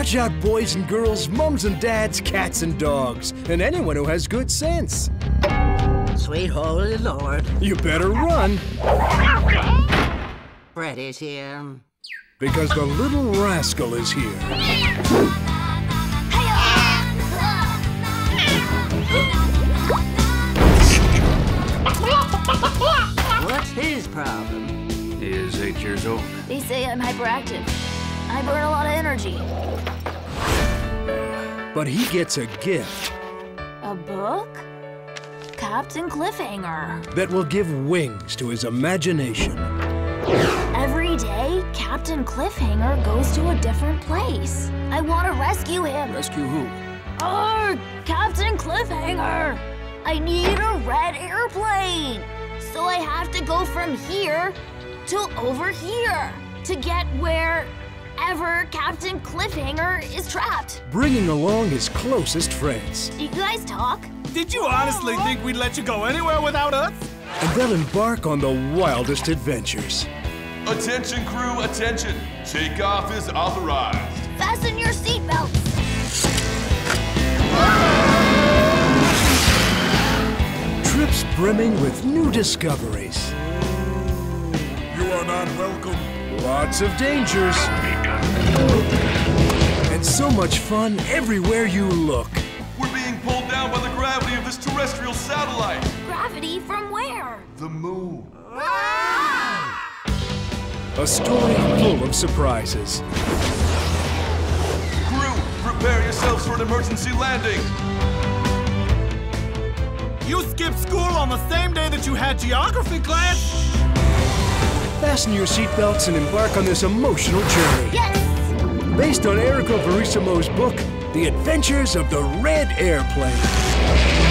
Watch out, boys and girls, mums and dads, cats and dogs, and anyone who has good sense. Sweet holy lord. You better run, Freddy's here. because the little rascal is here. What's his problem? He is eight years old. They say I'm hyperactive. I burn a lot of energy. But he gets a gift A book? Captain Cliffhanger. that will give wings to his imagination. Every day, Captain Cliffhanger goes to a different place. I want to rescue him. Rescue who? Oh, Captain Cliffhanger! I need a red airplane! So I have to go from here to over here to get wherever Captain Cliffhanger is trapped. bringing along his closest friends. Do you guys talk? Did you honestly think we'd let you go anywhere without us? And they'll embark on the wildest adventures. Attention crew, attention. Takeoff is authorized. Fasten your seatbelts! Trips brimming with new discoveries. You are not welcome. Lots of dangers. And so much fun everywhere you look. We're being pulled down by the gravity of this terrestrial satellite. Gravity from where? The moon. A story full of surprises. Crew, prepare yourselves for an emergency landing. You skipped school on the same day that you had geography class? Fasten your seatbelts and embark on this emotional journey. Yes! Based on Erico Verissimo's book, The Adventures of the Red Airplane.